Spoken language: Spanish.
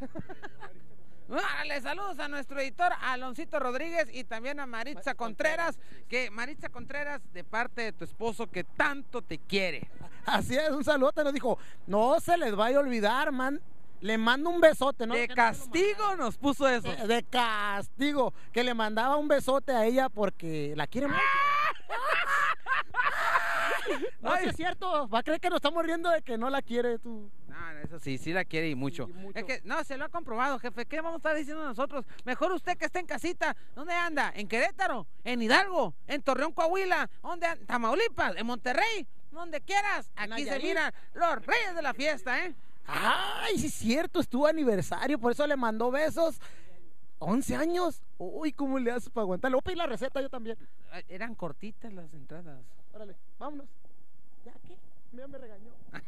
Le saludos a nuestro editor Aloncito Rodríguez y también a Maritza Contreras, que Maritza Contreras de parte de tu esposo que tanto te quiere. Así es, un saludo, nos dijo, no se les vaya a olvidar, man, le mando un besote, ¿no? De castigo nos puso eso. De, de, castigo, que le mandaba un besote a ella porque la quiere mucho. no, es cierto, va a creer que nos estamos riendo de que no la quiere tú. No, eso sí, sí la quiere y mucho. Es que, no, se lo ha comprobado, jefe. ¿Qué vamos a estar diciendo nosotros? Mejor usted que esté en casita. ¿Dónde anda? ¿En Querétaro? ¿En Hidalgo? ¿En Torreón, Coahuila? ¿Dónde? ¿En Tamaulipas? ¿En Monterrey? Donde quieras. Aquí se miran los reyes de la fiesta, ¿eh? Ay, sí es cierto, estuvo aniversario, por eso le mandó besos. 11 años. Uy, ¿cómo le haces para aguantar? Le voy a pedir la receta yo también. Eran cortitas las entradas. Órale, vámonos. ¿Ya qué? Mira, me regañó.